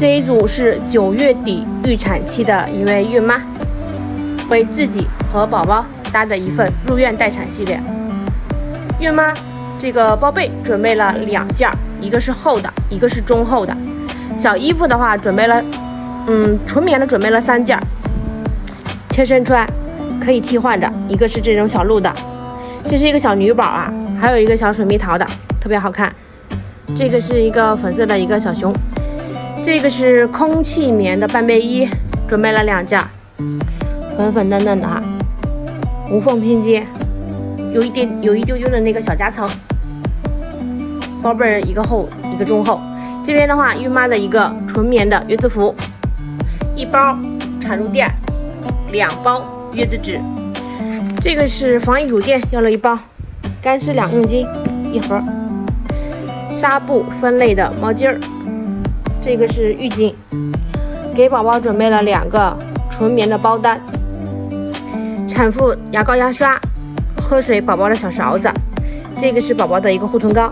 这一组是九月底预产期的一位孕妈，为自己和宝宝搭的一份入院待产系列。孕妈这个包被准备了两件，一个是厚的，一个是中厚的。小衣服的话准备了，嗯，纯棉的准备了三件，贴身穿，可以替换着。一个是这种小鹿的，这是一个小女宝啊，还有一个小水蜜桃的，特别好看。这个是一个粉色的一个小熊。这个是空气棉的半背衣，准备了两件，粉粉嫩嫩的哈，无缝拼接，有一点有一丢丢的那个小夹层，包被儿一个厚一个中厚。这边的话，孕妈的一个纯棉的月子服，一包产褥垫，两包月子纸，这个是防疫乳垫，要了一包，干湿两用巾一盒，纱布分类的毛巾儿。这个是浴巾，给宝宝准备了两个纯棉的包单，产妇牙膏牙刷，喝水宝宝的小勺子，这个是宝宝的一个护臀膏。